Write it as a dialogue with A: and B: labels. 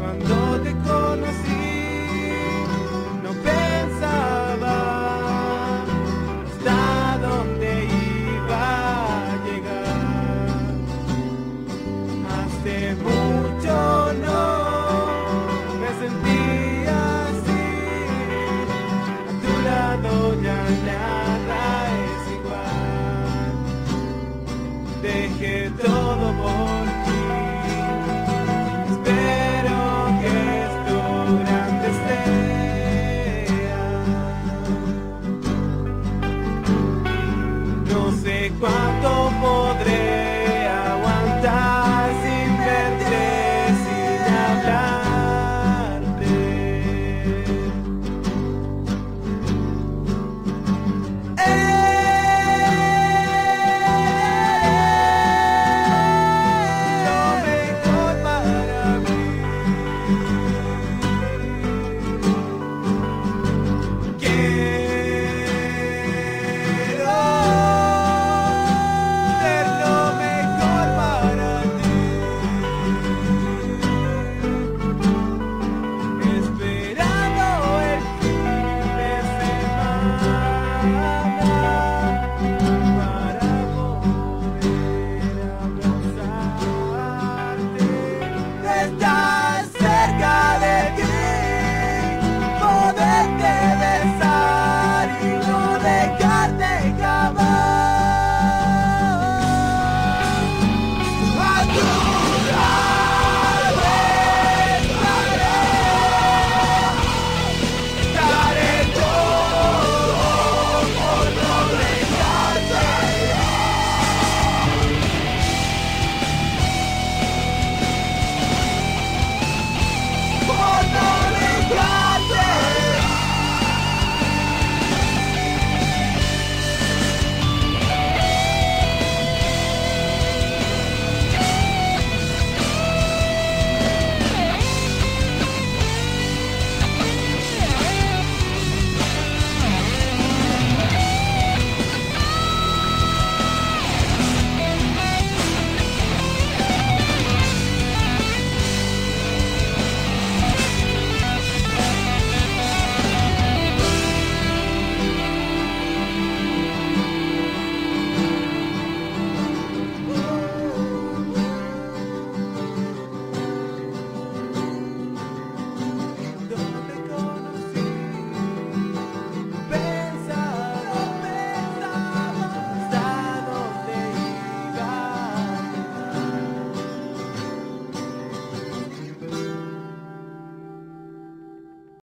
A: Cuando te conocí, no pensaba hasta dónde iba a llegar. Hace mucho no me sentía así, a tu lado ya nada es igual. Dejé todo por